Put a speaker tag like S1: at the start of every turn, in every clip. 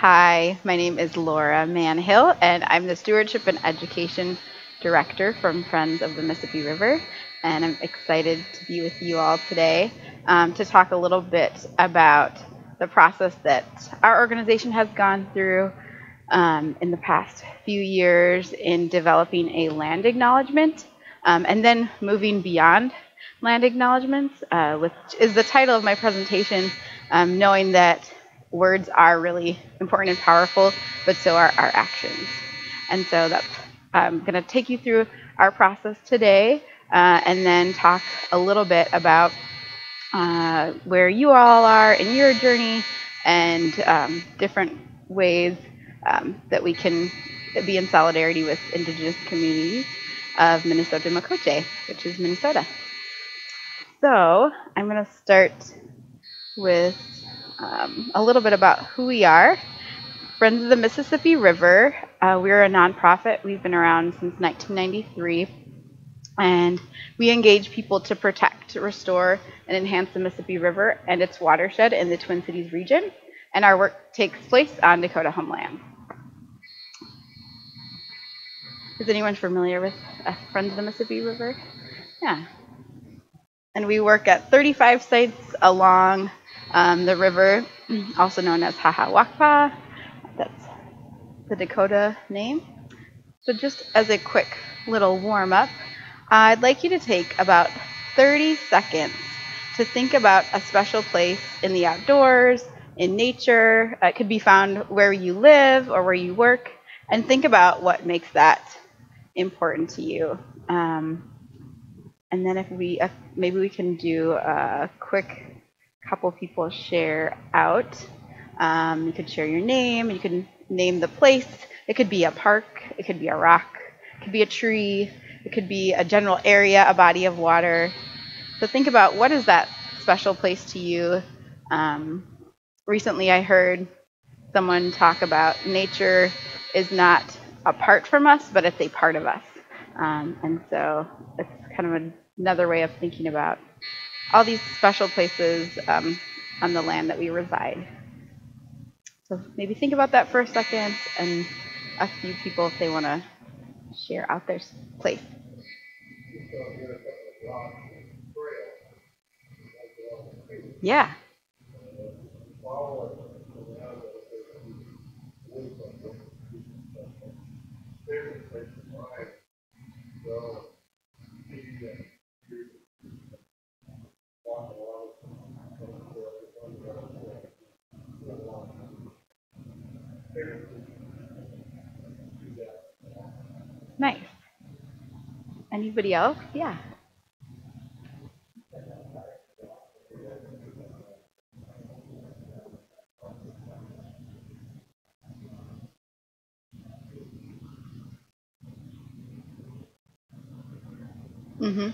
S1: Hi, my name is Laura Manhill, and I'm the Stewardship and Education Director from Friends of the Mississippi River. And I'm excited to be with you all today um, to talk a little bit about the process that our organization has gone through um, in the past few years in developing a land acknowledgement um, and then moving beyond land acknowledgements, uh, which is the title of my presentation, um, knowing that words are really important and powerful, but so are our actions. And so that's, I'm going to take you through our process today uh, and then talk a little bit about uh, where you all are in your journey and um, different ways um, that we can be in solidarity with Indigenous communities of Mni Sota Makoce, which is Minnesota. So I'm going to start with um, a little bit about who we are. Friends of the Mississippi River. Uh, we're a nonprofit. We've been around since 1993. And we engage people to protect, restore, and enhance the Mississippi River and its watershed in the Twin Cities region. And our work takes place on Dakota homeland. Is anyone familiar with uh, Friends of the Mississippi River? Yeah. And we work at 35 sites along um, the river, also known as Haha Wakpa, that's the Dakota name. So just as a quick little warm up, I'd like you to take about 30 seconds to think about a special place in the outdoors, in nature. It could be found where you live or where you work, and think about what makes that important to you. Um, and then if we, maybe we can do a quick couple people share out. Um, you could share your name. You can name the place. It could be a park. It could be a rock. It could be a tree. It could be a general area, a body of water. So think about what is that special place to you. Um, recently, I heard someone talk about nature is not apart from us, but it's a part of us. Um, and so it's kind of another way of thinking about all these special places um, on the land that we reside. So maybe think about that for a second and a few people if they want to share out their place. Yeah. Nice. Anybody else? Yeah. Mhm.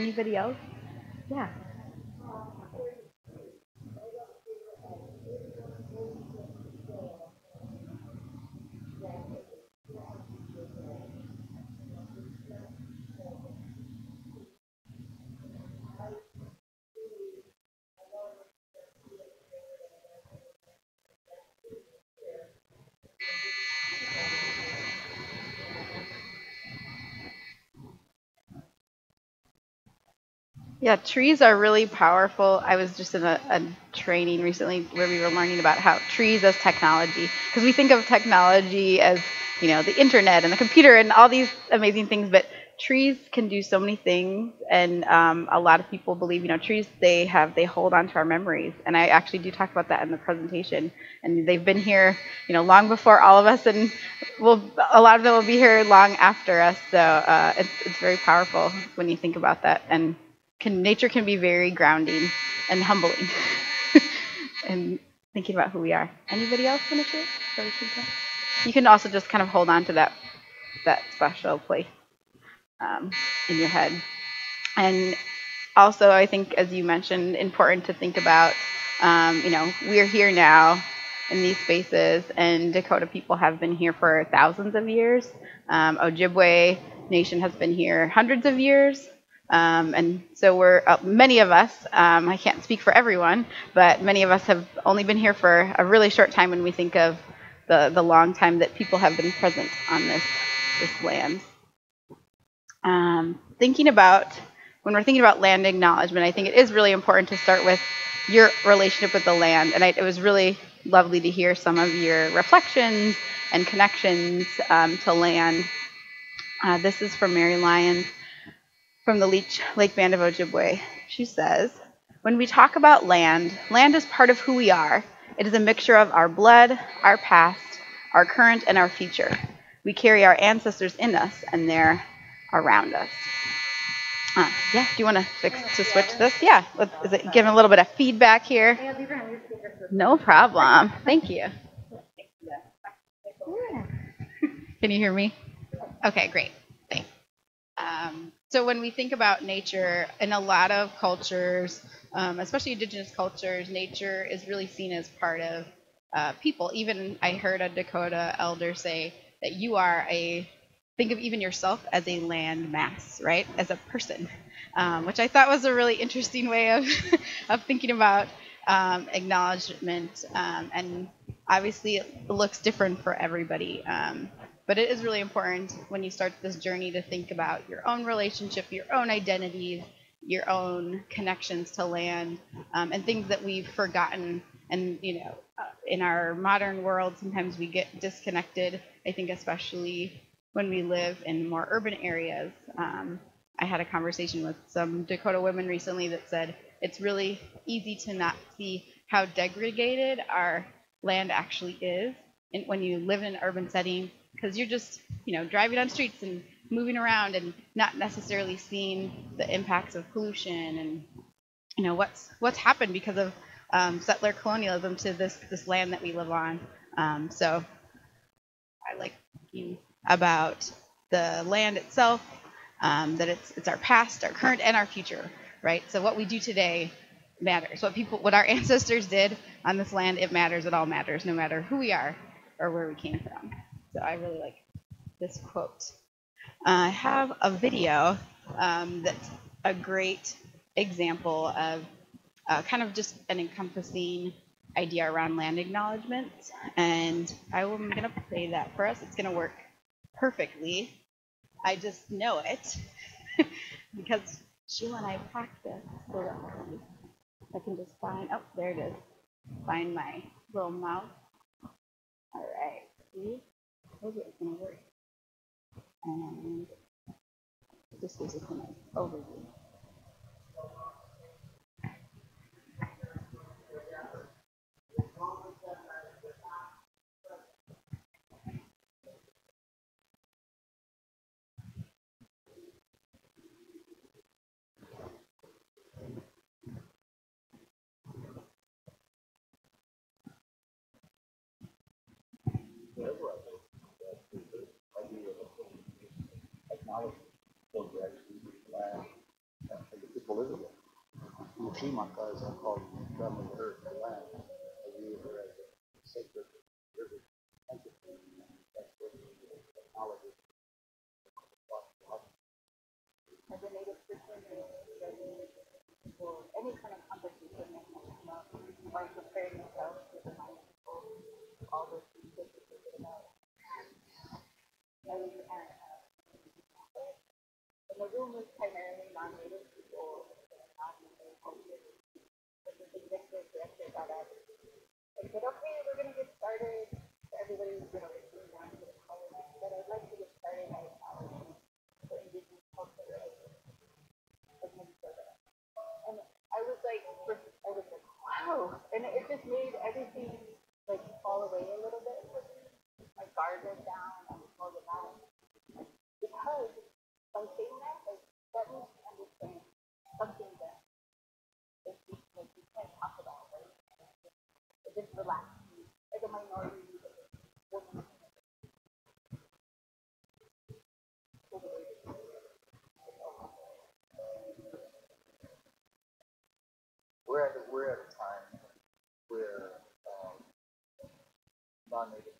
S1: Anybody else? Yeah. Yeah, trees are really powerful. I was just in a, a training recently where we were learning about how trees as technology, because we think of technology as, you know, the internet and the computer and all these amazing things, but trees can do so many things. And um, a lot of people believe, you know, trees, they have, they hold on to our memories. And I actually do talk about that in the presentation. And they've been here, you know, long before all of us, and will a lot of them will be here long after us. So uh, it's, it's very powerful when you think about that. And can nature can be very grounding and humbling. And thinking about who we are. Anybody else want to share you can also just kind of hold on to that that special place um, in your head. And also i think as you mentioned important to think about um, you know we're here now in these spaces, and Dakota people have been here for thousands of years. Um, Ojibwe Nation has been here hundreds of years. Um, and so we're uh, many of us. Um, I can't speak for everyone, but many of us have only been here for a really short time when we think of the the long time that people have been present on this this land. Um, thinking about when we're thinking about land acknowledgement, I think it is really important to start with your relationship with the land. And I, it was really lovely to hear some of your reflections and connections um, to land. Uh, this is from Mary Lyons from the Leech Lake Band of Ojibwe. She says, When we talk about land, land is part of who we are. It is a mixture of our blood, our past, our current, and our future. We carry our ancestors in us, and they're around us. Uh, yeah, do you want to fix to switch this? Yeah, is it giving a little bit of feedback here? No problem. Thank you. Can you hear me? Okay, great. Thanks. Um, so when we think about nature, in a lot of cultures, um, especially indigenous cultures, nature is really seen as part of uh, people. Even I heard a Dakota elder say that you are a think of even yourself as a land mass, right? As a person, um, which I thought was a really interesting way of of thinking about um, acknowledgement. Um, and obviously, it looks different for everybody. But it is really important when you start this journey to think about your own relationship, your own identities, your own connections to land, um, and things that we've forgotten. And you know, uh, in our modern world, sometimes we get disconnected. I think especially when we live in more urban areas. Um, I had a conversation with some Dakota women recently that said it's really easy to not see how degraded our land actually is and when you live in an urban setting because you're just you know driving on streets and moving around and not necessarily seeing the impacts of pollution and you know what's what's happened because of um, settler colonialism to this this land that we live on. Um, so I like thinking about the land itself, um, that it's it's our past, our current, and our future, right? So what we do today matters. What people, what our ancestors did on this land, it matters. It all matters, no matter who we are or where we came from. So I really like this quote. I have a video um, that's a great example of uh, kind of just an encompassing idea around land acknowledgments. And I'm going to play that for us. It's going to work perfectly. I just know it because Sheila and I practice so that I can just find, oh, there it is, find my little mouse. All right, see? Told you going to work. And this us a nice overview.
S2: Chimaka is called from the earth, the land. I view her as a sacred river entity. That's technology.
S1: As a native person, any kind of that or preparing yourself to remind people all those things that you're thinking about. And, and the room was primarily non-native people executive director got up and said, okay, we're going to get started. Everybody's going to listen down to the college, but I'd like to get started by acknowledging the indigenous culture of Minnesota. And I was like, I was like, wow. And it just made everything like fall away a little bit. My guard went down. I was more relaxed. Because by saying that, like, that means to understand something that just relax. As a minority woman.
S2: We're at, we're at a time where um, non-native cultures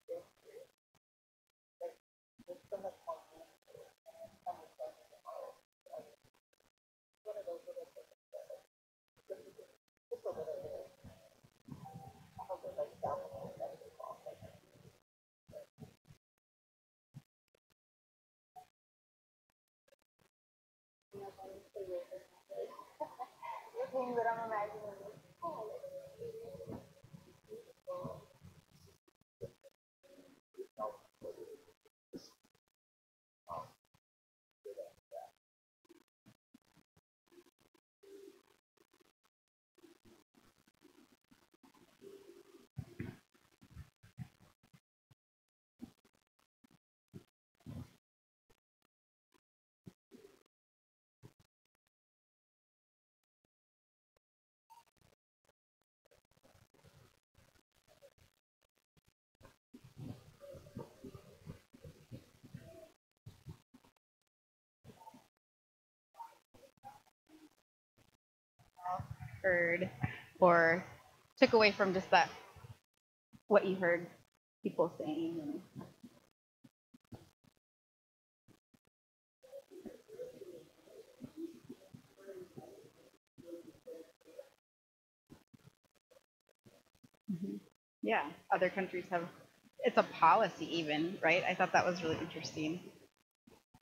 S1: heard or took away from just that what you heard people saying. Mhm. yeah other countries have it's a policy even right? I thought that was really interesting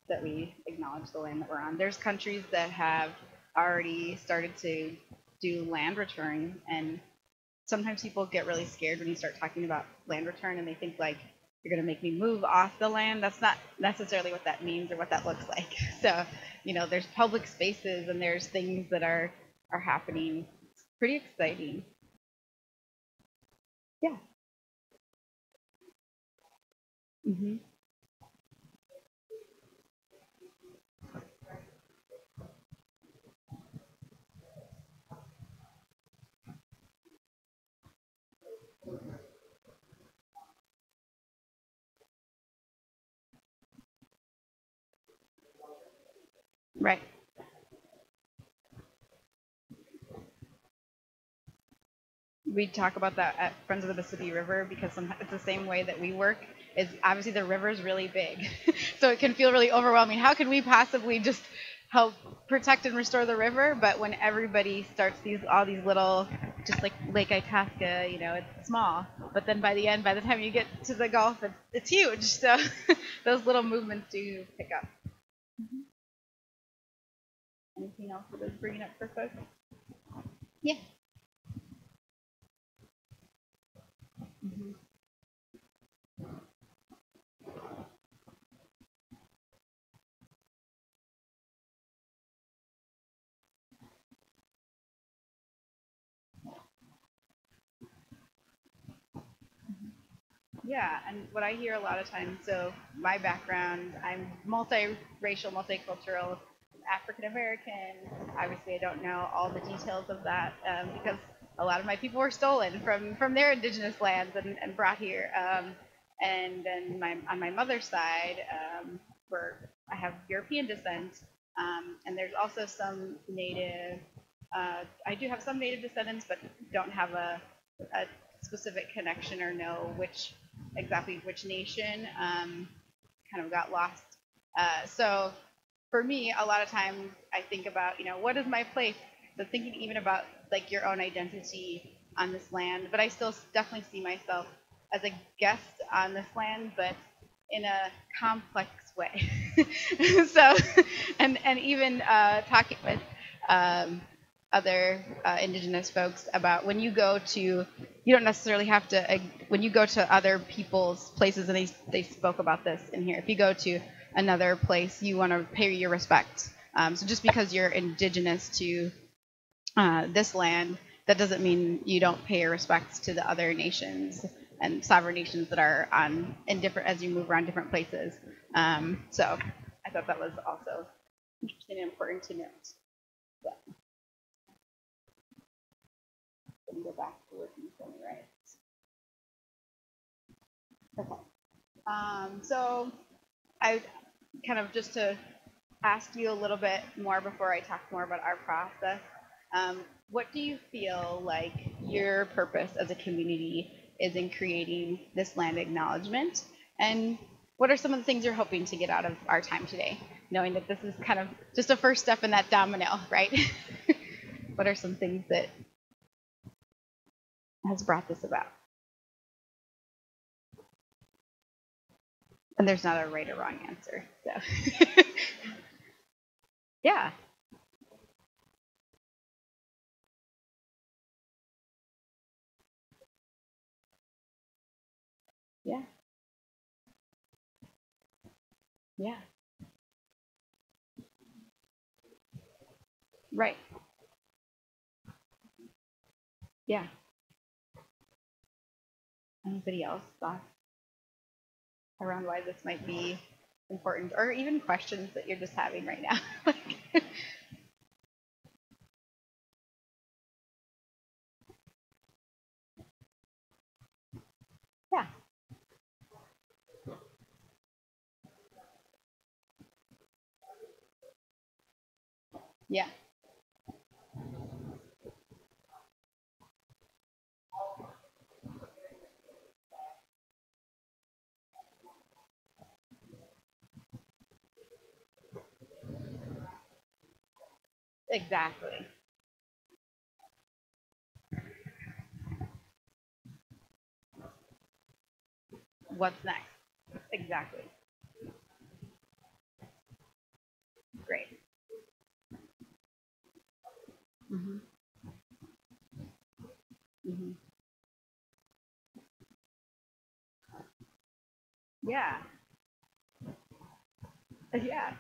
S1: that we acknowledge the land that we're on. There's countries that have already started to do land return and sometimes people get really scared when you start talking about land return and they think like you're going to make me move off the land. That's not necessarily what that means or what that looks like. So you know there's public spaces and there's things that are are happening. It's pretty exciting. Yeah. Hmm right we talk about that at Friends of the Mississippi River because it's the same way that we work. Is obviously the river is really big, so it can feel really overwhelming. How can we possibly just help protect and restore the river? But when everybody starts these all these little, just like Lake Itasca, you know, it's small, but then by the end, by the time you get to the Gulf, it's it's huge. So those little movements do pick up. Mhm. Anything else that is bringing up for folks? Yeah. Yeah, and what I hear a lot of times, so my background, I'm multiracial, multicultural, African American. Obviously, I don't know all the details of that um, because a lot of my people were stolen from from their indigenous lands and, and brought here. Um, and then my on my mother's side, um, where I have European descent, um, and there's also some native. Uh, I do have some native descendants, but don't have a, a specific connection or know which exactly which nation. Um, kind of got lost. Uh, so for me, a lot of times I think about, you know, what is my place? So thinking even about like your own identity on this land, but I still definitely see myself as a guest on this land, but in a complex way. so, and and even uh, talking with um, other uh, indigenous folks about when you go to, you don't necessarily have to. Uh, when you go to other people's places, and they they spoke about this in here. If you go to another place, you want to pay your respects. Um, so just because you're indigenous to uh, this land, that doesn't mean you don't pay your respects to the other nations and sovereign nations that are on in different as you move around different places. Um, so I thought that was also interesting and important to note. Yeah. Go back to working for me, right? Okay. Um, so I kind of just to ask you a little bit more before I talk more about our process. Um, what do you feel like your purpose as a community is in creating this land acknowledgement? And what are some of the things you're hoping to get out of our time today, knowing that this is kind of just a first step in that domino, right? what are some things that has brought this about? And there's not a right or wrong answer. So, yeah. Yeah. Yeah. Right. Yeah. Anybody else thoughts around why this might be important, or even questions that you're just having right now? Yeah. Yeah. Exactly. What's next? Exactly. Great. hmm hmm Yeah. Yeah.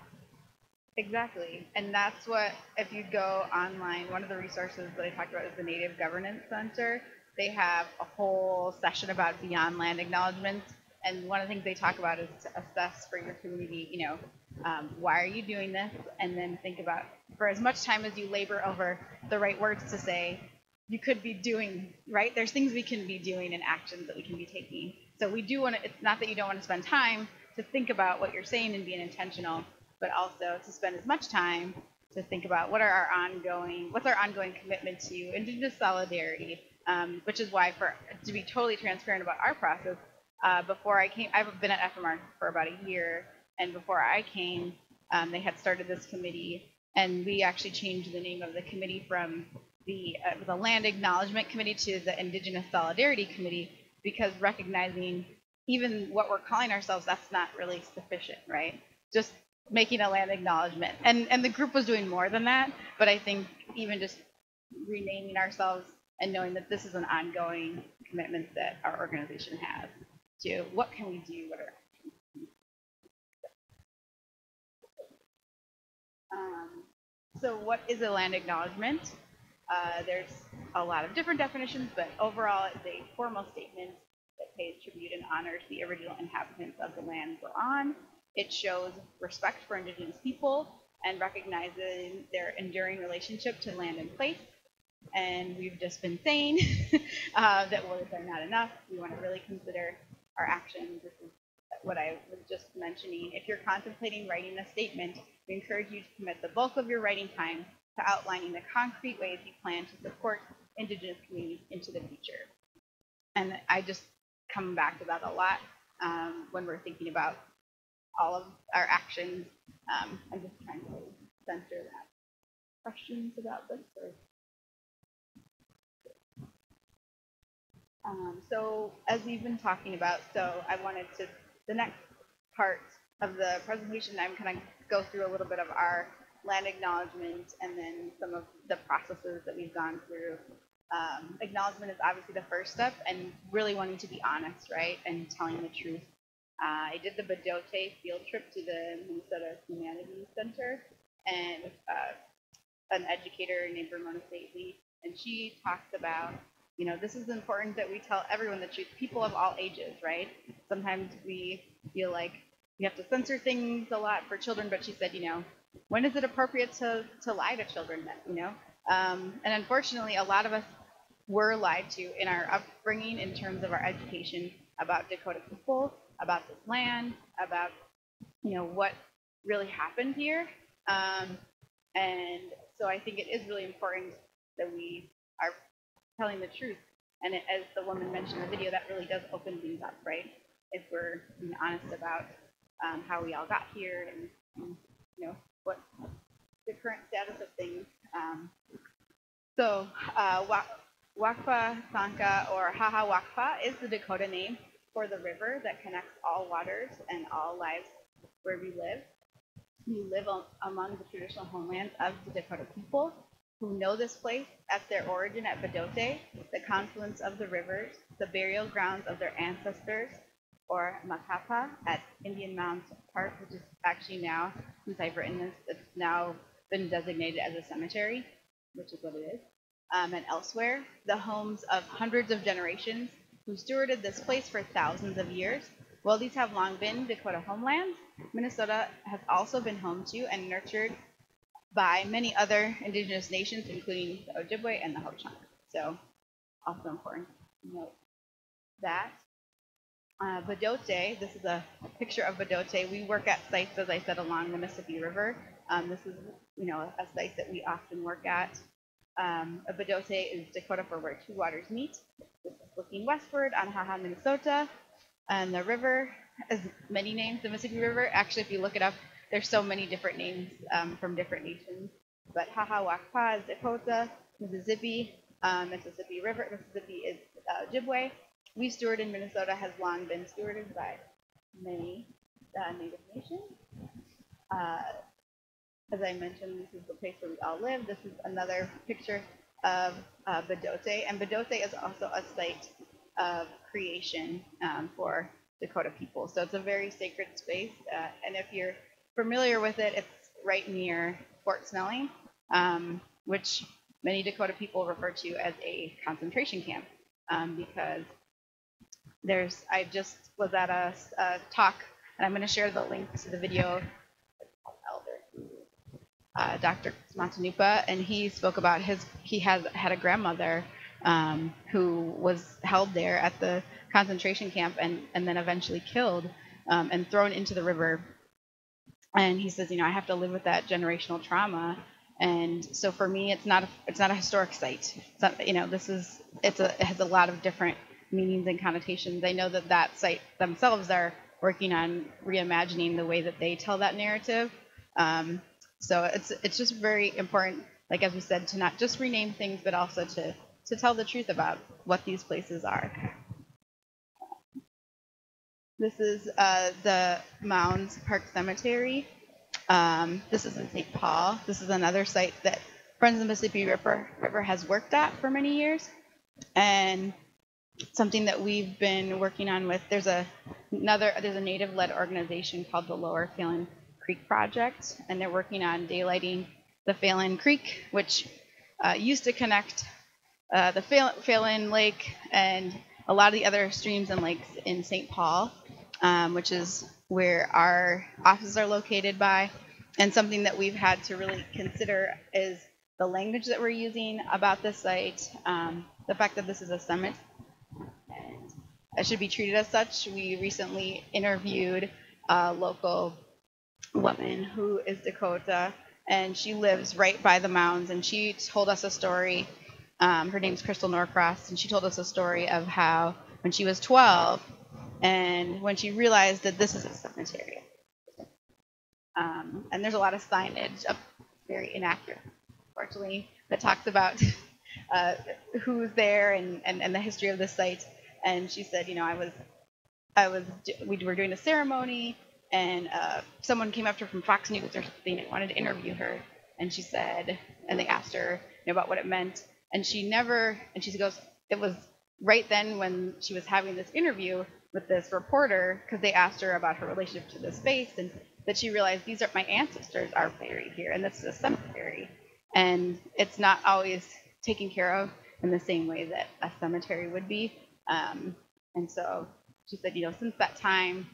S1: Exactly. And that's what, if you go online, one of the resources that I talked about is the Native Governance Center. They have a whole session about beyond land acknowledgements. And one of the things they talk about is to assess for your community, you know, um, why are you doing this? And then think about, for as much time as you labor over the right words to say, you could be doing, right? There's things we can be doing and actions that we can be taking. So we do want to, it's not that you don't want to spend time to think about what you're saying and being intentional, but also to spend as much time to think about what are our ongoing, what's our ongoing commitment to Indigenous solidarity, um, which is why, for to be totally transparent about our process, uh, before I came, I've been at FMR for about a year, and before I came, um, they had started this committee, and we actually changed the name of the committee from the uh, the Land Acknowledgement Committee to the Indigenous Solidarity Committee because recognizing even what we're calling ourselves, that's not really sufficient, right? Just making a land acknowledgement. And and the group was doing more than that, but I think even just renaming ourselves and knowing that this is an ongoing commitment that our organization has to what can we do, what are um, so what is a land acknowledgement? Uh, there's a lot of different definitions, but overall it's a formal statement that pays tribute and honors the original inhabitants of the land we're on. It shows respect for indigenous people and recognizing their enduring relationship to land and place. And we've just been saying uh, that words are not enough. We want to really consider our actions. This is what I was just mentioning. If you're contemplating writing a statement, we encourage you to commit the bulk of your writing time to outlining the concrete ways you plan to support Indigenous communities into the future. And I just come back to that a lot um, when we're thinking about all of our actions. Um, I'm just trying to center that. Questions about this? Or? Um, so as we've been talking about, so I wanted to the next part of the presentation, I'm going to go through a little bit of our land acknowledgement and then some of the processes that we've gone through. Um, acknowledgement is obviously the first step, and really wanting to be honest, right, and telling the truth. Uh, I did the Bdote field trip to the Minnesota Humanities Center, and uh, an educator named Ramona Stately, and she talks about, you know, this is important that we tell everyone the truth, people of all ages, right? Sometimes we feel like we have to censor things a lot for children, but she said, you know, when is it appropriate to, to lie to children you know? Um, and unfortunately, a lot of us were lied to in our upbringing in terms of our education about Dakota people, about this land, about, you know, what really happened here. Um, and so I think it is really important that we are telling the truth. And it, as the woman mentioned in the video, that really does open things up, right? If we're being honest about um, how we all got here and, and, you know what the current status of things. Um, so uh, Wakpa Tanka or Haha Wakpa is the Dakota name for the river that connects all waters and all lives where we live. We live among the traditional homelands of the Dakota people who know this place at their origin at Bdote, the confluence of the rivers, the burial grounds of their ancestors, or Makapa at Indian Mound Park, which is actually now, since I've written this, it's now been designated as a cemetery, which is what it is, um, and elsewhere, the homes of hundreds of generations who stewarded this place for thousands of years. While these have long been Dakota homelands, Minnesota has also been home to and nurtured by many other indigenous nations, including the Ojibwe and the Ho-Chunk. So, also important to note that. Uh, Bdote, this is a picture of Bdote. We work at sites, as I said, along the Mississippi River. Um, this is, you know, a site that we often work at. Um, Bdote is Dakota for where two waters meet. This is looking westward on Haha, Minnesota. And the river has many names, the Mississippi River. Actually, if you look it up, there's so many different names um, from different nations. But Haha Wakpa is Dakota, Mississippi, um, Mississippi River, Mississippi is uh, Ojibwe, we steward in Minnesota has long been stewarded by many uh, Native nations. Uh, as I mentioned, this is the place where we all live. This is another picture of uh, Bdote, and Bdote is also a site of creation um, for Dakota people. So it's a very sacred space, uh, and if you're familiar with it, it's right near Fort Snelling, um, which many Dakota people refer to as a concentration camp um, because there's I just was at a, a talk, and I'm going to share the link to the video. Uh, Dr. Mato Nunpa, and he spoke about his he has had a grandmother um, who was held there at the concentration camp and and then eventually killed um, and thrown into the river. And he says, you know, I have to live with that generational trauma. And so for me, it's not a, it's not a historic site. It's Not, you know, this is it's a it has a lot of different meanings and connotations. I know that that site themselves are working on reimagining the way that they tell that narrative. Um, so it's it's just very important, like as we said, to not just rename things, but also to to tell the truth about what these places are. This is uh, the Mounds Park Cemetery. Um, this is in St. Paul. This is another site that Friends of the Mississippi River, River has worked at for many years. And something that we've been working on with there's a another there's a native led organization called the Lower Phalen Creek Project, and they're working on daylighting the Phalen Creek, which uh, used to connect uh, the Phalen Lake and a lot of the other streams and lakes in St. Paul, um, which is where our offices are located by. And something that we've had to really consider is the language that we're using about this site, um, the fact that this is a summit and it should be treated as such. We recently interviewed a local woman who is Dakota, and she lives right by the mounds, and she told us a story. Um, her name's Crystal Norcross, and she told us a story of how when she was 12, and when she realized that this is a cemetery, um, and there's a lot of signage, up, very inaccurate, unfortunately, that talks about uh, who's there and, and, and the history of the site. And she said, you know, I was, I was, we were doing a ceremony, and uh, someone came up to her from Fox News or something and wanted to interview her. And she said, and they asked her you know, about what it meant, and she never, and she goes, it was right then when she was having this interview with this reporter because they asked her about her relationship to the space and that she realized these are my ancestors are buried here and this is a cemetery. And it's not always taken care of in the same way that a cemetery would be. Um, and so she said you know since that time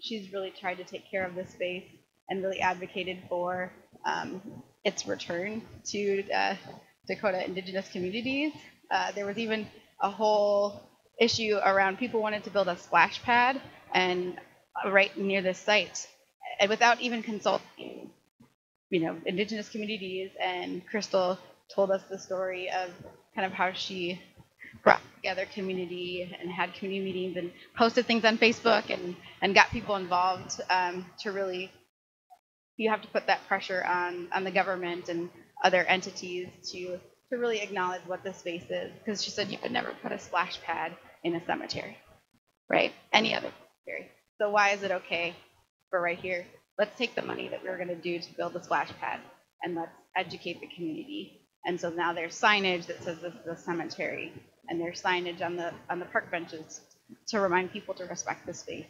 S1: she's really tried to take care of this space and really advocated for um, its return to uh, dakota indigenous communities. Uh, there was even a whole issue around people wanted to build a splash pad and uh, right near this site and without even consulting you know indigenous communities. And crystal told us the story of kind of how she brought together community and had community meetings and posted things on facebook and and got people involved um, to really you have to put that pressure on on the government and other entities to to really acknowledge what the space is because she said you could never put a splash pad in a cemetery, right? Any other cemetery. So why is it okay for right here? Let's take the money that we were going to do to build the splash pad and let's educate the community. And so now there's signage that says this is a cemetery, and there's signage on the on the park benches to remind people to respect the space.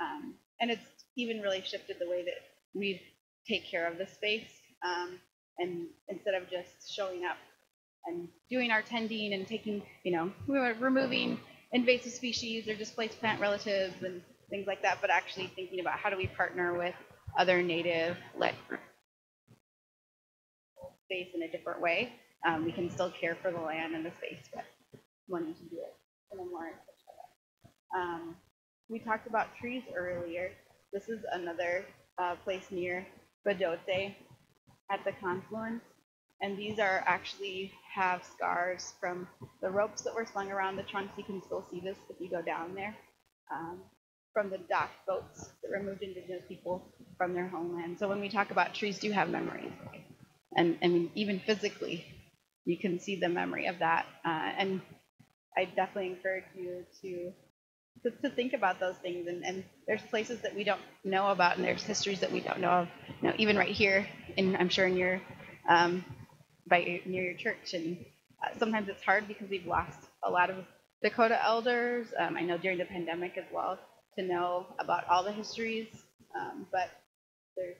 S1: Um, and it's even really shifted the way that we take care of the space. Um, and instead of just showing up and doing our tending and taking, you know, we were removing invasive species or displaced plant relatives and things like that, but actually thinking about how do we partner with other native led space in a different way. Um, we can still care for the land and the space, but wanting to do it in a more um, we talked about trees earlier. This is another uh, place near Bdote at the confluence. And these are actually have scars from the ropes that were slung around the trunks. You can still see this if you go down there. Um, from the dock boats that removed indigenous people from their homeland. So when we talk about trees do have memories. And I mean, even physically, you can see the memory of that. Uh, and I definitely encourage you to, to, to think about those things. And, and, there's places that we don't know about, and there's histories that we don't know of. You know, even right here, in I'm sure in your um, by near your church. And uh, sometimes it's hard because we've lost a lot of Dakota elders. Um, I know during the pandemic as well to know about all the histories, um, but there's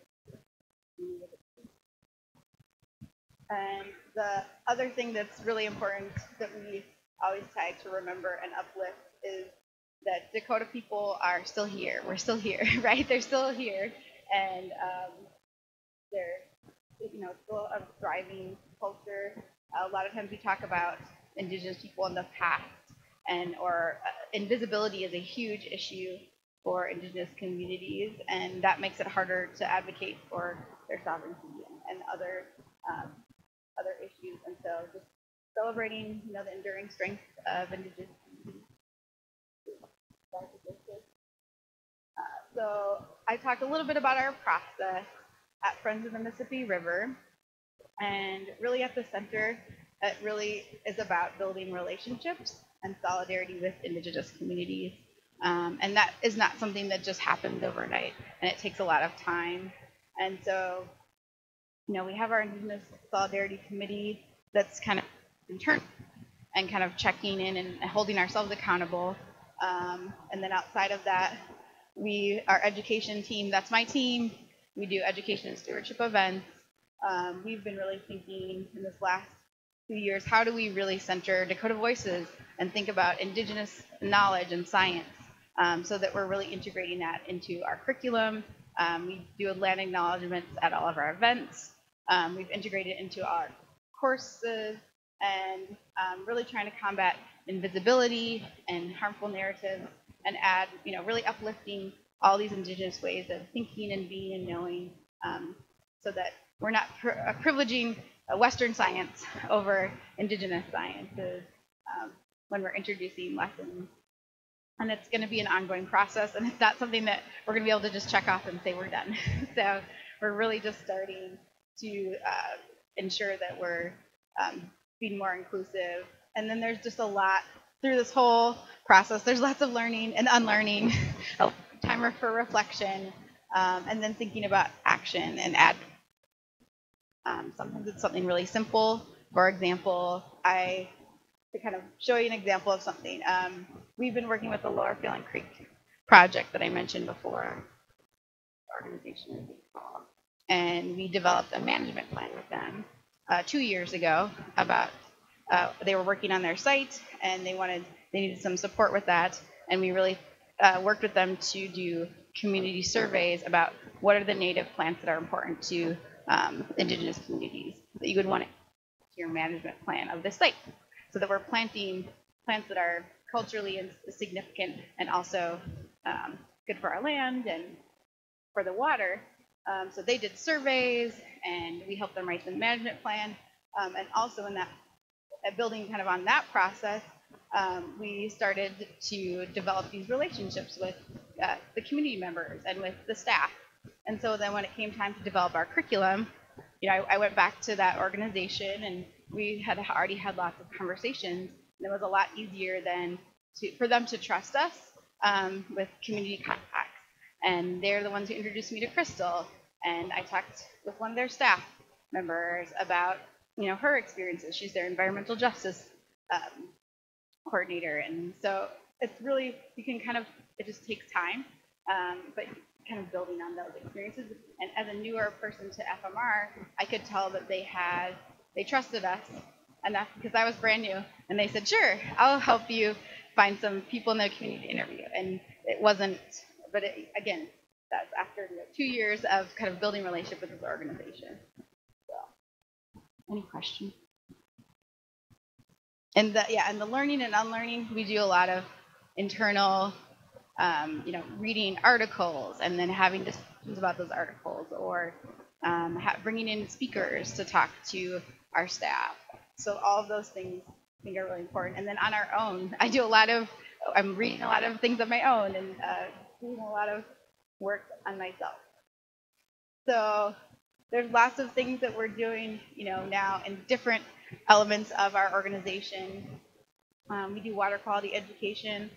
S1: and the other thing that's really important that we always try to remember and uplift is that Dakota people are still here. We're still here, right? They're still here, and um, they're you know still a thriving culture. A lot of times we talk about indigenous people in the past, and or uh, invisibility is a huge issue for indigenous communities, and that makes it harder to advocate for their sovereignty and, and other um, other issues. And so, just celebrating, you know, the enduring strength of indigenous. Uh, so I talked a little bit about our process at Friends of the Mississippi River. And really at the center, it really is about building relationships and solidarity with indigenous communities. Um, and that is not something that just happens overnight, and it takes a lot of time. And so, you know, we have our Indigenous Solidarity Committee that's kind of and kind of checking in and holding ourselves accountable. Um, and then outside of that, we, our education team, that's my team. We do education and stewardship events um, we've been really thinking in this last few years, how do we really center Dakota voices and think about indigenous knowledge and science um, so that we're really integrating that into our curriculum. Um, we do land acknowledgments at all of our events. Um, we've integrated into our courses and um, really trying to combat invisibility and harmful narratives and add, you know, really uplifting all these indigenous ways of thinking and being and knowing um, so that we're not pri- uh, privileging uh, Western science over indigenous sciences um, when we're introducing lessons. And it's going to be an ongoing process, and it's not something that we're going to be able to just check off and say we're done. so we're really just starting to uh, ensure that we're um, being more inclusive. And then there's just a lot through this whole process. There's lots of learning and unlearning, a timer for reflection, um, and then thinking about action and add. Um, sometimes it's something really simple. For example, I to kind of show you an example of something. Um, we've been working with the Lower Phalen Creek project that I mentioned before, organization, and we developed a management plan with them uh, two years ago. About uh, they were working on their site and they wanted they needed some support with that, and we really uh, worked with them to do community surveys about what are the native plants that are important to um, indigenous communities that you would want to your management plan of the site so that we're planting plants that are culturally significant and also um, good for our land and for the water. Um, so they did surveys and we helped them write the management plan. Um, and also in that building kind of on that process, um, we started to develop these relationships with uh, the community members and with the staff. And so then when it came time to develop our curriculum, you know, I, I went back to that organization and we had already had lots of conversations. And it was a lot easier than to, for them to trust us um, with community. And they're the ones who introduced me to Crystal. And I talked with one of their staff members about, you know, her experiences. She's their environmental justice um, coordinator. And so it's really, you can kind of, it just takes time, um, but kind of building on those experiences. And as a newer person to FMR, I could tell that they had they trusted us enough because I was brand new, and they said, "Sure, I'll help you find some people in the community to interview." And it wasn't, but it, again, that's after you know, two years of kind of building relationship with this organization. So, any questions? And the, yeah, and the learning and unlearning, we do a lot of internal, um, you know, reading articles and then having discussions about those articles, or um, bringing in speakers to talk to our staff. So all of those things I think are really important. And then on our own, I do a lot of, I'm reading a lot of things on my own and uh, doing a lot of work on myself. So there's lots of things that we're doing, you know, now in different elements of our organization. Um, we do water quality education,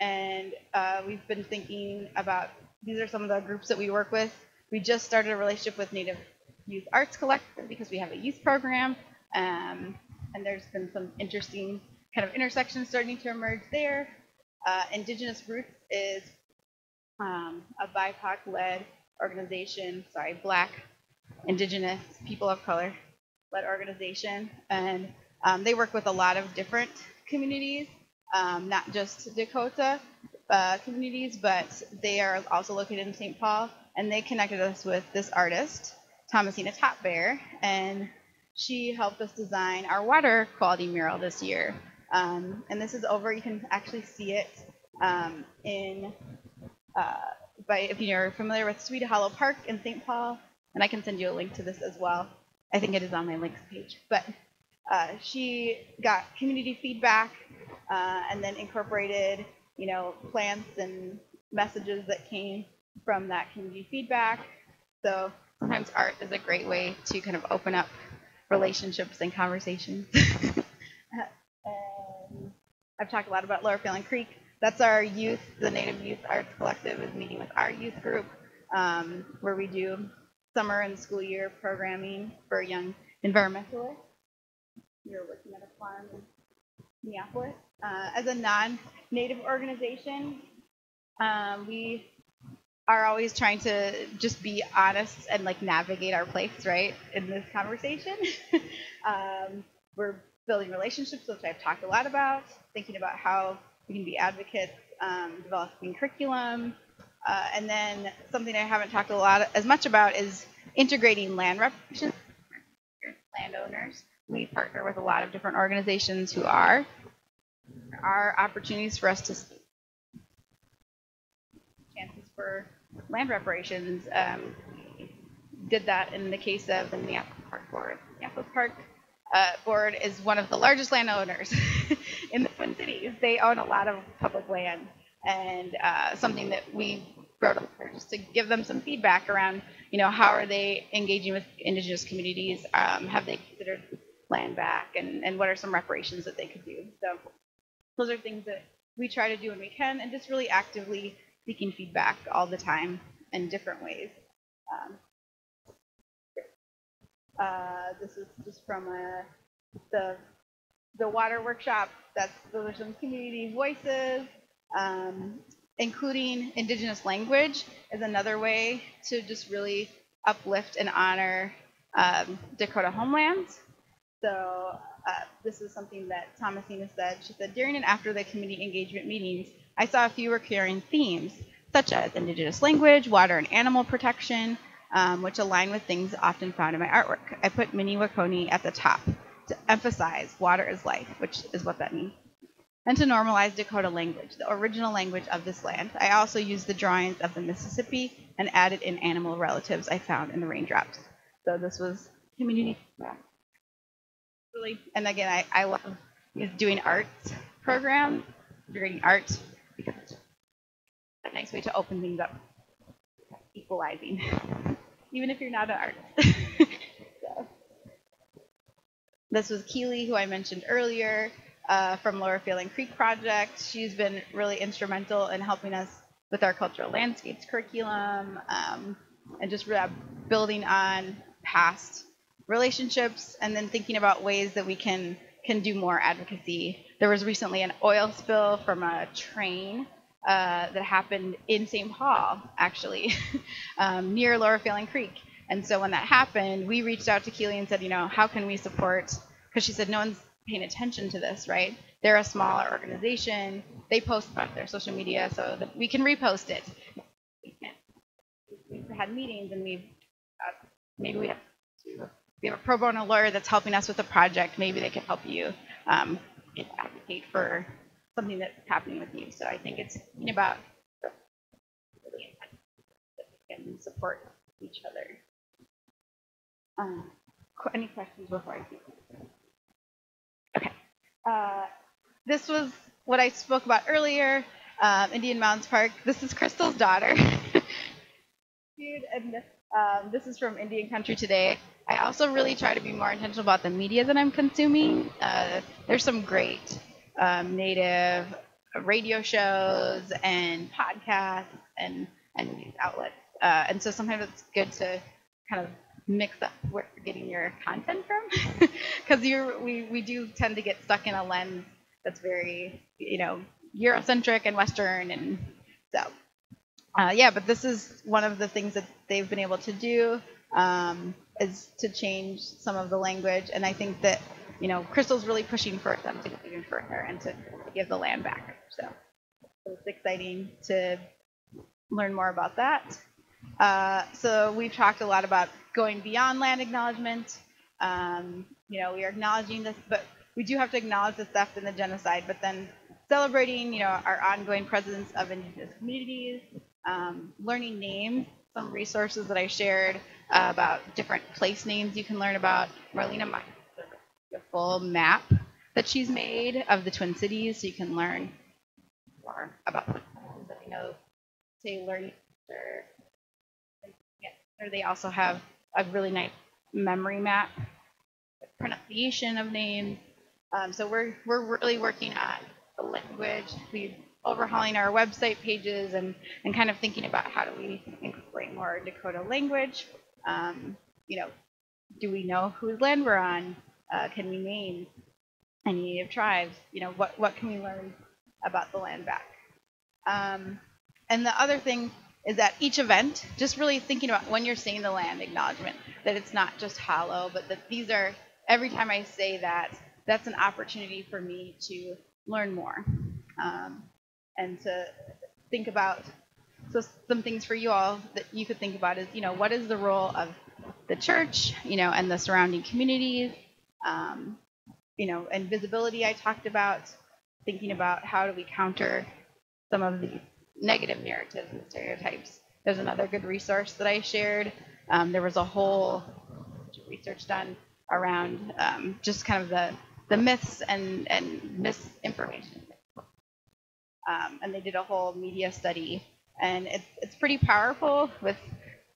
S1: and uh, we've been thinking about these are some of the groups that we work with. We just started a relationship with Native Youth Arts Collective because we have a youth program, um, and there's been some interesting kind of intersections starting to emerge there. Uh, Indigenous Roots is um, a BIPOC-led organization, sorry, Black, Indigenous, people of color led organization, and um, they work with a lot of different communities, um, not just Dakota uh, communities, but they are also located in St. Paul, and they connected us with this artist Thomasina Top Bear, and she helped us design our water quality mural this year. Um, and this is over, you can actually see it um, in, uh, by, if you're familiar with Swede Hollow Park in St. Paul, and I can send you a link to this as well. I think it is on my links page. But uh, she got community feedback uh, and then incorporated, you know, plants and messages that came from that community feedback. So sometimes art is a great way to kind of open up relationships and conversations. I've talked a lot about Lower Phalen Creek. That's our youth, the Native Youth Arts Collective is meeting with our youth group, um, where we do summer and school year programming for young environmentalists. We're working at a farm in Minneapolis. Uh, as a non-native organization, um, we are always trying to just be honest and like navigate our place, right, in this conversation. um, we're building relationships, which I've talked a lot about, thinking about how we can be advocates, um, developing curriculum, uh, and then something I haven't talked a lot as much about is integrating land reparations. Landowners. We partner with a lot of different organizations who are. There are opportunities for us to see chances for land reparations. Um, did that in the case of the Minneapolis Park Board. Minneapolis Park uh, Board is one of the largest landowners in the Twin Cities. They own a lot of public land, and uh, something that we wrote up just to give them some feedback around, you know, how are they engaging with indigenous communities? Um, have they considered land back and, and what are some reparations that they could do. So those are things that we try to do when we can and just really actively seeking feedback all the time in different ways. Um, uh, this is just from uh, the the water workshop. That's those are some community voices. Um, including indigenous language is another way to just really uplift and honor um, Dakota homelands. So uh, this is something that Thomasina said. She said, during and after the community engagement meetings, I saw a few recurring themes, such as indigenous language, water and animal protection, um, which align with things often found in my artwork. I put Mni Wiconi at the top to emphasize water is life, which is what that means. And to normalize Dakota language, the original language of this land. I also used the drawings of the Mississippi and added in animal relatives I found in the raindrops. So this was community really and again I, I love doing arts programs, doing art because it's a nice way to open things up. Equalizing. Even if you're not an artist. so. This was Keely, who I mentioned earlier, uh, from Lower Phalen Creek Project. She's been really instrumental in helping us with our cultural landscapes curriculum um, and just building on past relationships and then thinking about ways that we can can do more advocacy. There was recently an oil spill from a train uh, that happened in St. Paul, actually, um, near Lower Phalen Creek. And so when that happened, we reached out to Keely and said, you know, how can we support? Because she said no one's paying attention to this, right? They're a smaller organization. They post about their social media so that we can repost it. We've had meetings and we've uh, maybe we have we have a pro bono lawyer that's helping us with a project. Maybe they can help you um, advocate for something that's happening with you. So I think it's about really that we can support each other. Um, any questions before I keep? Okay. Uh, this was what I spoke about earlier, um, Indian Mounds Park. This is Crystal's daughter. and um, this is from Indian Country Today. I also really try to be more intentional about the media that I'm consuming. Uh, there's some great um, native radio shows and podcasts and and news outlets, uh, and so sometimes it's good to kind of mix up where you're getting your content from, because you we we do tend to get stuck in a lens that's very you know Eurocentric and Western, and so uh, yeah. But this is one of the things that they've been able to do. Um, is to change some of the language. And I think that, you know, Crystal's really pushing for them to go even further and to, give the land back. So it's exciting to learn more about that. Uh, so we've talked a lot about going beyond land acknowledgement. Um, you know, we are acknowledging this, but we do have to acknowledge the theft and the genocide, but then celebrating, you know, our ongoing presence of indigenous communities, um, learning names some resources that I shared uh, about different place names you can learn about. Marlena Full map that she's made of the Twin Cities, so you can learn more about the that I know. Say learn or, yeah, or they also have a really nice memory map, pronunciation of names. Um, so we're we're really working on the language. We overhauling our website pages and, and kind of thinking about how do we incorporate more Dakota language. Um, you know, do we know whose land we're on? Uh, can we name any native tribes? You know, what, what can we learn about the land back? Um, and the other thing is that each event, just really thinking about when you're saying the land acknowledgement, that it's not just hollow, but that these are, every time I say that, that's an opportunity for me to learn more. Um, and to think about so some things for you all that you could think about is you know what is the role of the church you know and the surrounding communities um, you know and visibility i talked about thinking about how do we counter some of the negative narratives and stereotypes. There's another good resource that i shared. Um, there was a whole research done around um, just kind of the the myths and and misinformation. Um, and they did a whole media study, and it's it's pretty powerful with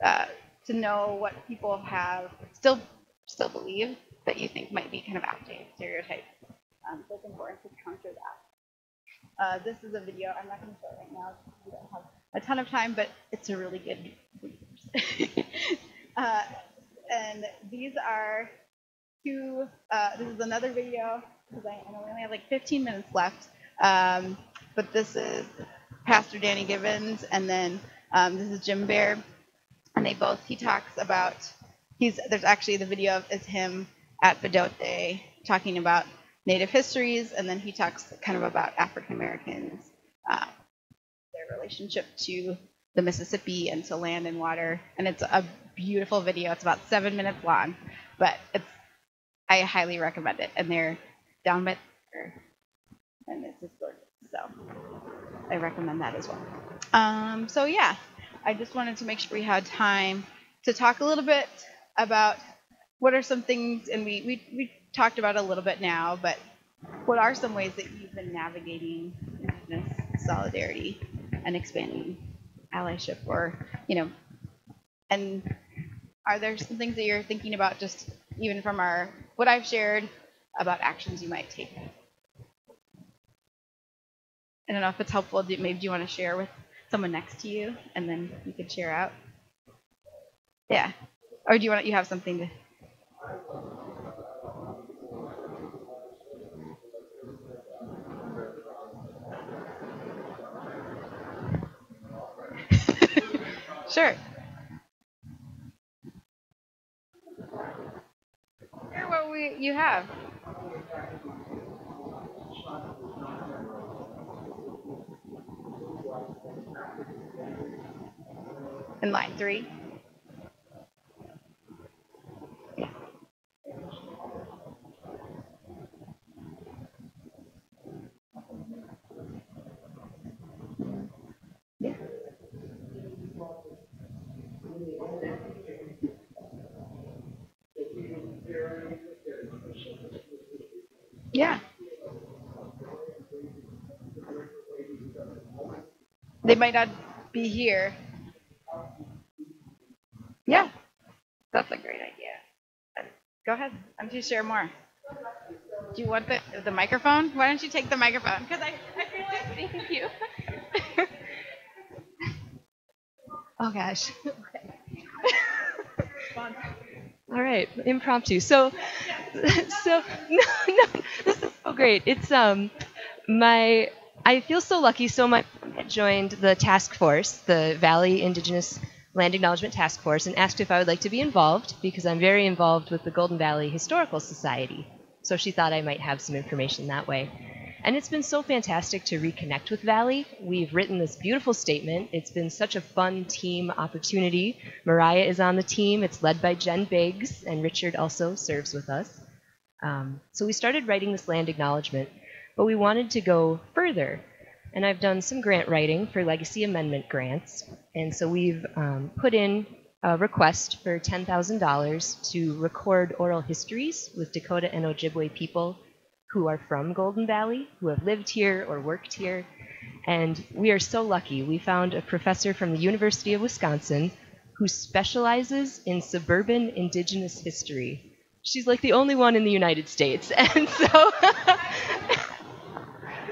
S1: uh, to know what people have still still believe that you think might be kind of outdated stereotypes. Um, so it's important to counter that. Uh, this is a video. I'm not going to show it right now. because We don't have a ton of time, but it's a really good. uh, and these are two. Uh, this is another video because I, only have like 15 minutes left. Um, but this is Pastor Danny Givens, and then um, this is Jim Bear, and they both he talks about he's there's actually the video of is him at Bdote talking about Native histories, and then he talks kind of about African Americans, uh, their relationship to the Mississippi and to land and water, and it's a beautiful video. It's about seven minutes long, but it's I highly recommend it, and they're down by and it's just gorgeous. So I recommend that as well. Um, so yeah, I just wanted to make sure we had time to talk a little bit about what are some things, and we, we, we talked about a little bit now, but what are some ways that you've been navigating Indigenous solidarity and expanding allyship, or you know, and are there some things that you're thinking about just even from our what I've shared about actions you might take? I don't know if it's helpful. Do, maybe do you want to share with someone next to you, and then you could share out. Yeah. Or do you want? You have something to. sure. Share what we you have. In line three. Yeah. They might not be here. Yeah, that's a great idea. Go ahead. Don't you share more? Do you want the the microphone? Why don't you take the microphone? Because I, I feel like thank you. oh gosh.
S3: All right, impromptu. So, so no, no, this is so great. It's um, my I feel so lucky. So my joined the task force, the Valley Indigenous Land Acknowledgement Task Force, and asked if I would like to be involved because I'm very involved with the Golden Valley Historical Society. So she thought I might have some information that way. And it's been so fantastic to reconnect with Valley. We've written this beautiful statement. It's been such a fun team opportunity. Mariah is on the team. It's led by Jen Biggs, and Richard also serves with us. Um, so we started writing this land acknowledgement, but we wanted to go further. And I've done some grant writing for legacy amendment grants. And so we've um, put in a request for $10,000 to record oral histories with Dakota and Ojibwe people who are from Golden Valley, who have lived here or worked here. And we are so lucky. We found a professor from the University of Wisconsin who specializes in suburban indigenous history. She's like the only one in the United States. And so,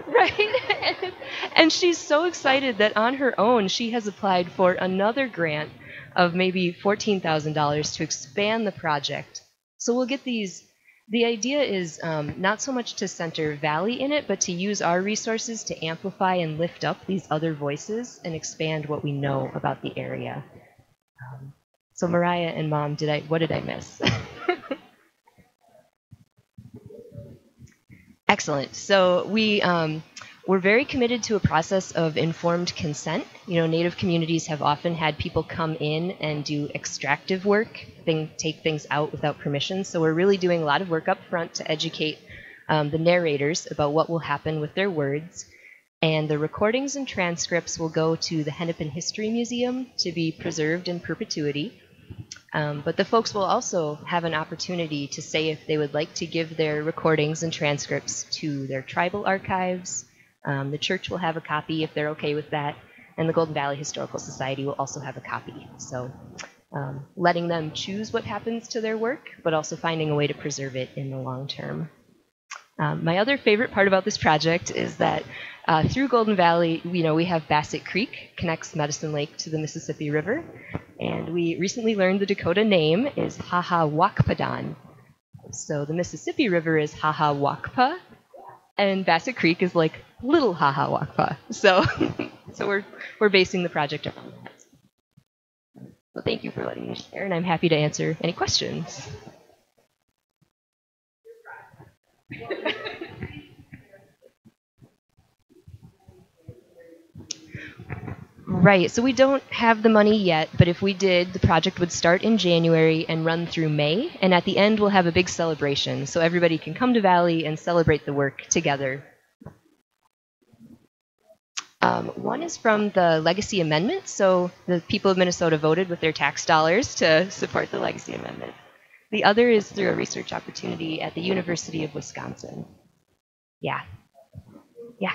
S3: right? And, she's so excited that on her own, she has applied for another grant of maybe $14,000 to expand the project. So we'll get these the idea is um, not so much to center Valley in it, but to use our resources to amplify and lift up these other voices and expand what we know about the area. Um, so Mariah and Mom, did I? What did I miss? Excellent. So we um, we're very committed to a process of informed consent. You know, Native communities have often had people come in and do extractive work, thing, take things out without permission. So we're really doing a lot of work up front to educate um, the narrators about what will happen with their words. And the recordings and transcripts will go to the Hennepin History Museum to be preserved in perpetuity. Um, but the folks will also have an opportunity to say if they would like to give their recordings and transcripts to their tribal archives, um, the church will have a copy if they're okay with that, and the Golden Valley Historical Society will also have a copy. So um, letting them choose what happens to their work, but also finding a way to preserve it in the long term. Um, my other favorite part about this project is that uh, through Golden Valley, you know, we have Bassett Creek connects Medicine Lake to the Mississippi River, and we recently learned the Dakota name is Haha Wakpadan. So the Mississippi River is Haha Wakpa, and Bassett Creek is like Little Haha Hahawakpa. So, so we're we're basing the project around that. So thank you for letting me share, and I'm happy to answer any questions. Right, so we don't have the money yet, but if we did, the project would start in January and run through May, and at the end we'll have a big celebration, so everybody can come to Valley and celebrate the work together. Um, one is from the Legacy Amendment, so the people of Minnesota voted with their tax dollars to support the Legacy Amendment. The other is through a research opportunity at the University of Wisconsin. Yeah. Yeah.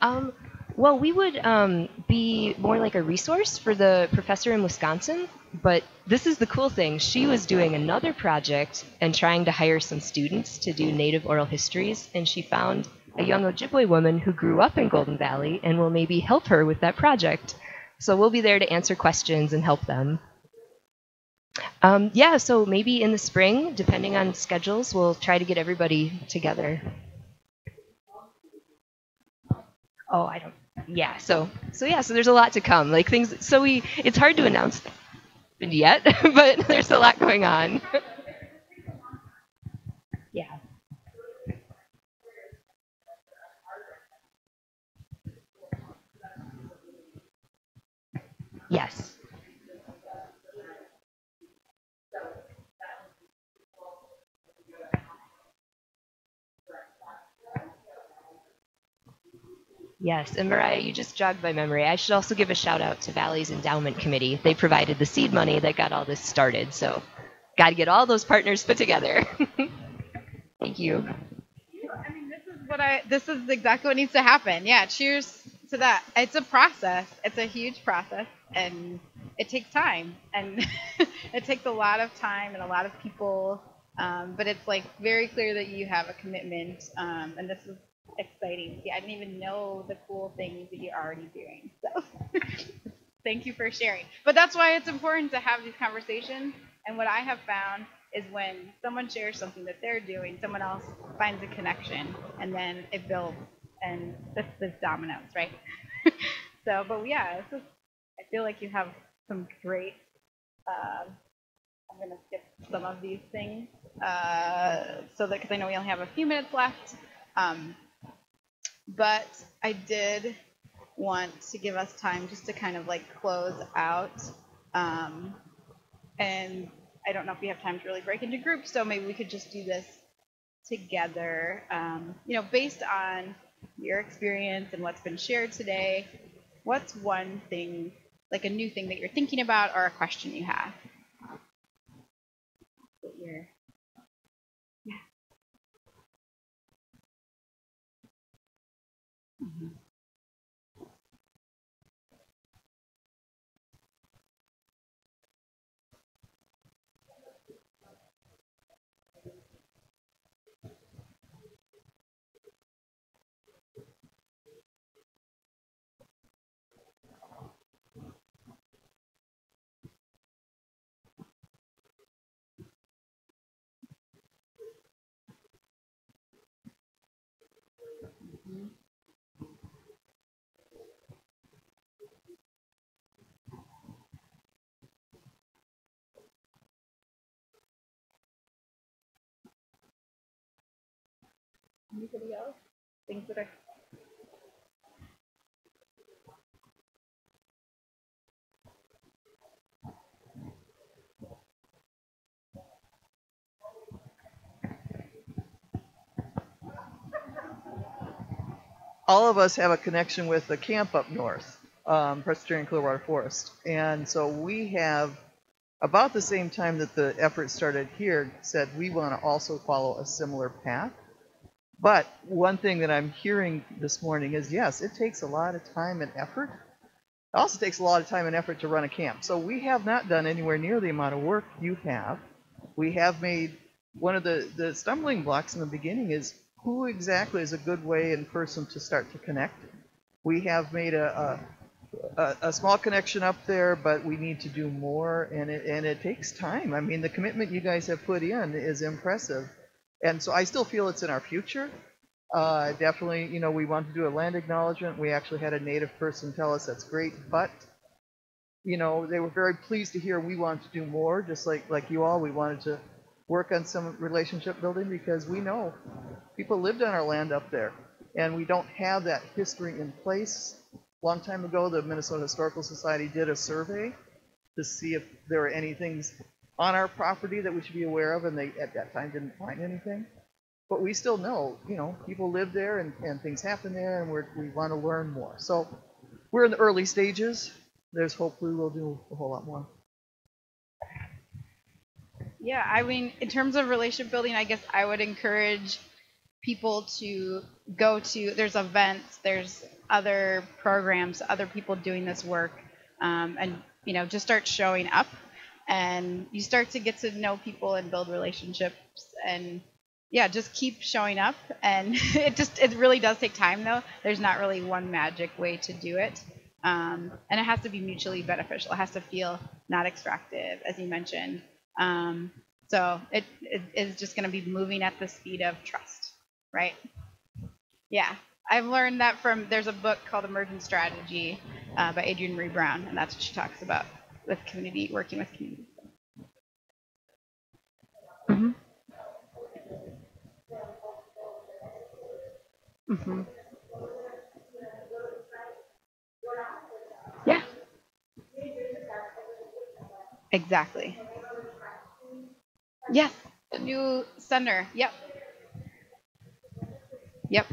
S3: Um, well, we would um, be more like a resource for the professor in Wisconsin, but this is the cool thing. She was doing another project and trying to hire some students to do native oral histories, and she found a young Ojibwe woman who grew up in Golden Valley and will maybe help her with that project. So we'll be there to answer questions and help them. Um, yeah, so maybe in the spring, depending on schedules, we'll try to get everybody together. Oh, I don't. Yeah, so so yeah, so there's a lot to come. Like things. So we, it's hard to announce yet, but there's a lot going on. yeah. Yes. Yes, and Mariah, you just jogged my memory. I should also give a shout out to Valley's Endowment Committee. They provided the seed money that got all this started. So, got to get all those partners put together. Thank you.
S1: I mean, this is what I. This is exactly what needs to happen. Yeah. Cheers to that. It's a process. It's a huge process, and it takes time, and it takes a lot of time and a lot of people. Um, but it's like very clear that you have a commitment, um, and this is exciting. See, I didn't even know the cool things that you're already doing. So thank you for sharing. But that's why it's important to have these conversations. And what I have found is when someone shares something that they're doing, someone else finds a connection, and then it builds, and this this dominoes, right? so, but yeah, I feel like you have some great. Uh, I'm gonna skip some of these things, uh, so that because I know we only have a few minutes left. Um, but I did want to give us time just to kind of like close out. Um, and I don't know if we have time to really break into groups, so maybe we could just do this together. Um, you know, based on your experience and what's been shared today, what's one thing, like a new thing that you're thinking about or a question you have? That you're Mhm. Anybody else? Things that are
S4: all of us have a connection with the camp up north, um, Presbyterian Clearwater Forest. And so we have, about the same time that the effort started here, said we want to also follow a similar path. But one thing that I'm hearing this morning is yes, it takes a lot of time and effort. It also takes a lot of time and effort to run a camp. So we have not done anywhere near the amount of work you have. We have made one of the, the stumbling blocks in the beginning is who exactly is a good way in person to start to connect. We have made a, a, a, a small connection up there, but we need to do more, and it, and it takes time. I mean, the commitment you guys have put in is impressive. And so I still feel it's in our future. Uh, definitely, you know, we want to do a land acknowledgement. We actually had a native person tell us that's great, but you know, they were very pleased to hear we wanted to do more, just like like you all. We wanted to work on some relationship building because we know people lived on our land up there, and we don't have that history in place. Long time ago, the Minnesota Historical Society did a survey to see if there were any things on our property that we should be aware of, and they at that time didn't find anything. But we still know, you know, people live there and, and things happen there, and we're, we want to learn more. So we're in the early stages. There's hopefully we'll do a whole lot more.
S1: Yeah, I mean, in terms of relationship building, I guess I would encourage people to go to. There's events, there's other programs, other people doing this work, um, and you know, just start showing up, and you start to get to know people and build relationships, and yeah, just keep showing up, and it just it really does take time though. There's not really one magic way to do it. Um, and it has to be mutually beneficial. It has to feel not extractive, as you mentioned. Um, so it, it is just going to be moving at the speed of trust, right? Yeah, I've learned that from there's a book called Emergent Strategy uh, by Adrienne Maree Brown, and that's what she talks about with community, working with community. Mm-hmm. Mm-hmm. Yeah. Exactly. Yes, the new center. Yep. Yep.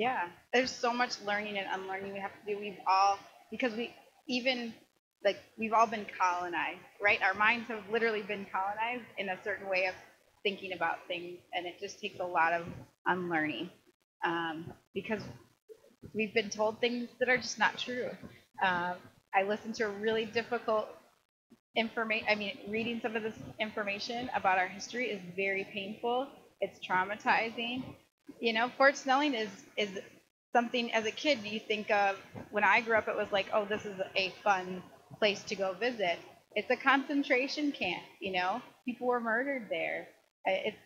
S1: Yeah, there's so much learning and unlearning we have to do. We've all because we even like we've all been colonized, right? Our minds have literally been colonized in a certain way of thinking about things, and it just takes a lot of unlearning um, because we've been told things that are just not true. Um, I listened to a really difficult information. I mean, reading some of this information about our history is very painful. It's traumatizing. You know, Fort Snelling is is something as a kid you think of. When I grew up, it was like, oh, this is a fun place to go visit. It's a concentration camp. You know, people were murdered there. It's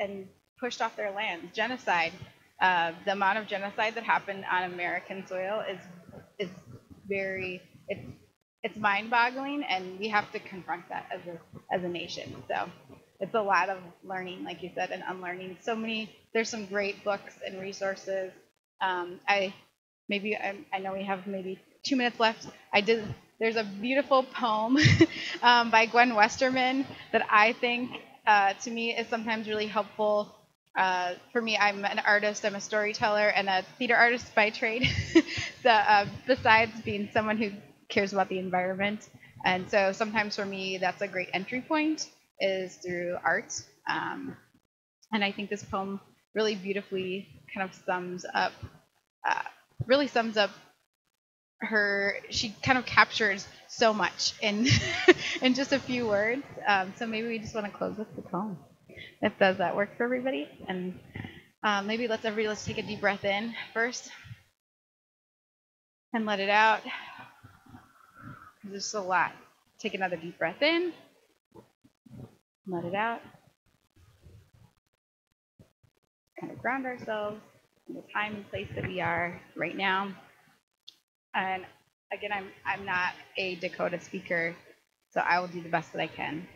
S1: and pushed off their lands. Genocide. Uh, the amount of genocide that happened on American soil is is very it's it's mind-boggling, and we have to confront that as a as a nation. So it's a lot of learning, like you said, and unlearning. So many. There's some great books and resources. Um, I maybe I, I know we have maybe two minutes left. I did. There's a beautiful poem um, by Gwen Westerman that I think uh, to me is sometimes really helpful. Uh, for me, I'm an artist, I'm a storyteller, and a theater artist by trade. so, uh, besides being someone who cares about the environment, and so sometimes for me, that's a great entry point is through art. Um, and I think this poem really beautifully kind of sums up, uh, really sums up her. She kind of captures so much in in just a few words. Um, so maybe we just want to close with the poem. If does that work for everybody? And um, maybe let's everybody let's take a deep breath in first, and let it out. There's just a lot. Take another deep breath in. Let it out. Kind of ground ourselves in the time and place that we are right now. And again, I'm I'm not a Dakota speaker, so I will do the best that I can.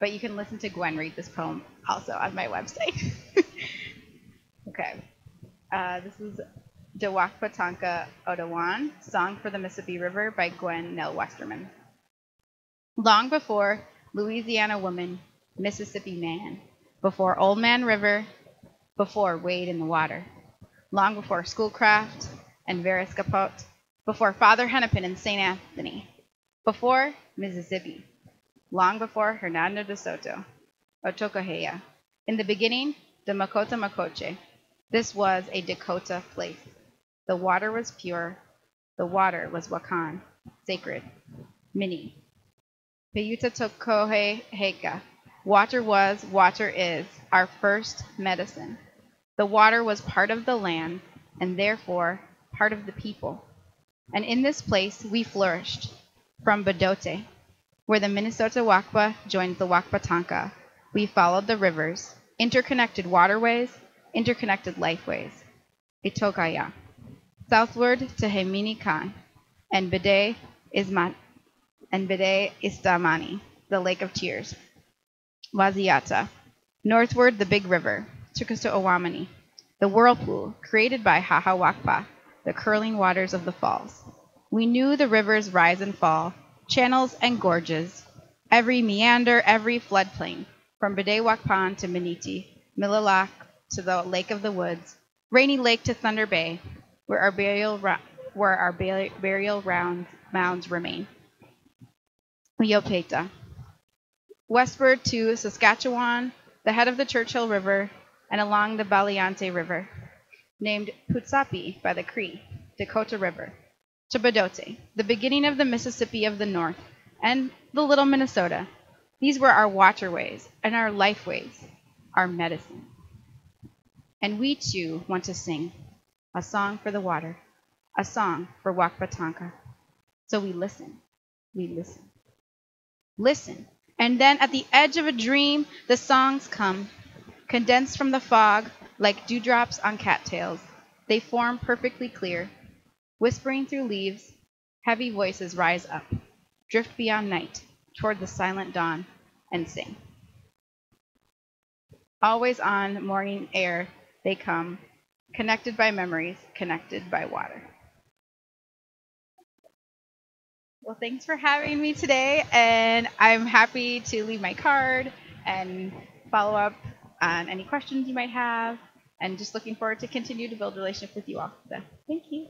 S1: But you can listen to Gwen read this poem also on my website. okay. Uh, this is Dewakpatanka Odawan, Song for the Mississippi River by Gwen Nell Westerman. Long before Louisiana woman, Mississippi man, before Old Man River, before Wade in the Water, long before Schoolcraft and Veriscapot, before Father Hennepin and St. Anthony, before Mississippi, long before Hernando de Soto, Otokohea. In the beginning, the Mni Sota Makoce. This was a Dakota place. The water was pure. The water was Wakan, sacred. Mini. Peyuta Tokohe Heka. Water was, water is, our first medicine. The water was part of the land, and therefore part of the people. And in this place we flourished, from Bdote, where the Minnesota Wakpa joins the Wakpa Tanka. We followed the rivers, interconnected waterways, interconnected lifeways. Itokaya. Southward to Hemini Khan, and Bede Isma, and Bede Istamani, the Lake of Tears. Waziata. Northward, the Big River, took us to Owamani, the whirlpool created by Haha Wakpa, the curling waters of the falls. We knew the rivers rise and fall, channels and gorges, every meander, every floodplain, from Bedewakpan to Miniti, Mille Lacs to the Lake of the Woods, Rainy Lake to Thunder Bay, where our burial, where our burial, rounds, mounds remain. Uiopeta. Westward to Saskatchewan, the head of the Churchill River, and along the Baliante River, named Putsapi by the Cree, Dakota River, to Bdote, the beginning of the Mississippi of the North, and the Little Minnesota. These were our waterways and our lifeways, our medicine. And we too want to sing a song for the water, a song for Wakpa Tanka. So we listen, we listen, listen. And then at the edge of a dream, the songs come, condensed from the fog like dewdrops on cattails. They form perfectly clear. Whispering through leaves, heavy voices rise up, drift beyond night, toward the silent dawn, and sing. Always on morning air, they come, connected by memories, connected by water. Well, thanks for having me today, and I'm happy to leave my card and follow up on any questions you might have, and just looking forward to continue to build relationship with you all. So, thank you.